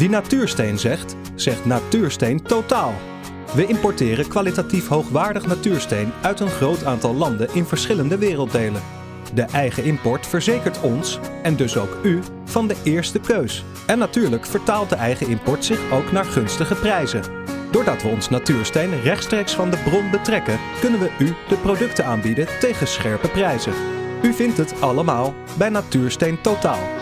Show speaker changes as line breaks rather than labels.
Wie natuursteen zegt, zegt natuursteen totaal. We importeren kwalitatief hoogwaardig natuursteen uit een groot aantal landen in verschillende werelddelen. De eigen import verzekert ons, en dus ook u, van de eerste keus. En natuurlijk vertaalt de eigen import zich ook naar gunstige prijzen. Doordat we ons natuursteen rechtstreeks van de bron betrekken, kunnen we u de producten aanbieden tegen scherpe prijzen. U vindt het allemaal bij Natuursteen Totaal.